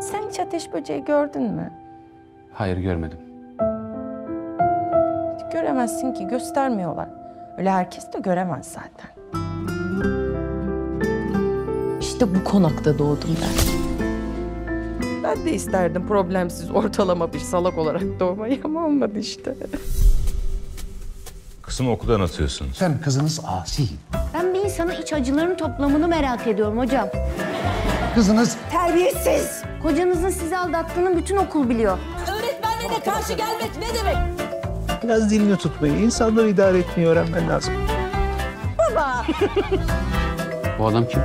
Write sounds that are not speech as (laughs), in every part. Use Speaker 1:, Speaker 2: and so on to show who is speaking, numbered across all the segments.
Speaker 1: Sen hiç ateş böceği gördün mü?
Speaker 2: Hayır görmedim.
Speaker 1: Hiç göremezsin ki göstermiyorlar. Öyle herkes de göremez zaten.
Speaker 3: İşte bu konakta doğdum ben.
Speaker 1: Ben de isterdim problemsiz ortalama bir salak olarak doğmayı ama olmadı işte.
Speaker 4: Kızımı okuldan atıyorsunuz.
Speaker 5: Efendim kızınız asi.
Speaker 6: Ben bir insanın iç acılarının toplamını merak ediyorum hocam.
Speaker 5: Kızınız
Speaker 6: Terbiyesiz! Kocanızın sizi aldattığını bütün okul biliyor.
Speaker 7: Öğretmenle de karşı gelmek ne demek?
Speaker 8: Biraz dilini tutmayı, insanları idare etmeyi öğrenmen lazım.
Speaker 2: Bu adam kim?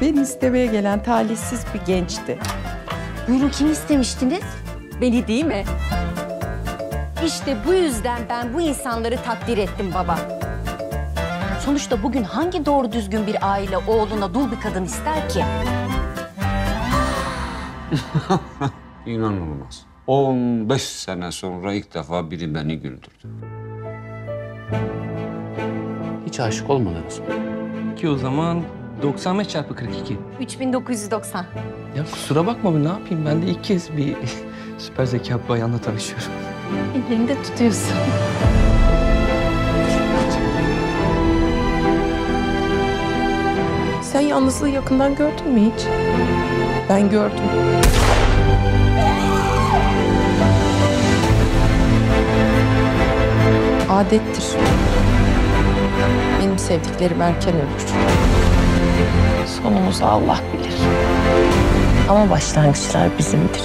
Speaker 1: Beni istemeye gelen talihsiz bir gençti.
Speaker 6: Buyurun kimi istemiştiniz?
Speaker 7: Beni değil mi?
Speaker 6: İşte bu yüzden ben bu insanları takdir ettim baba. Sonuçta bugün hangi doğru düzgün bir aile oğluna dul bir kadın ister ki? (laughs)
Speaker 9: İnanılmaz. 15 sene sonra ilk defa biri beni güldürdü.
Speaker 2: Hiç aşık olmadınız mı?
Speaker 8: Ki o zaman 95 çarpı 42.
Speaker 6: 3990.
Speaker 8: Ya kusura bakma ne yapayım ben de ilk kez bir (laughs) süper zeka bayanla tanışıyorum.
Speaker 3: Ellerinde tutuyorsun.
Speaker 1: Sen yalnızlığı yakından gördün mü hiç? Ben gördüm. Adettir. Benim sevdiklerim erken ölür.
Speaker 3: Sonumuzu Allah bilir. Ama başlangıçlar bizimdir.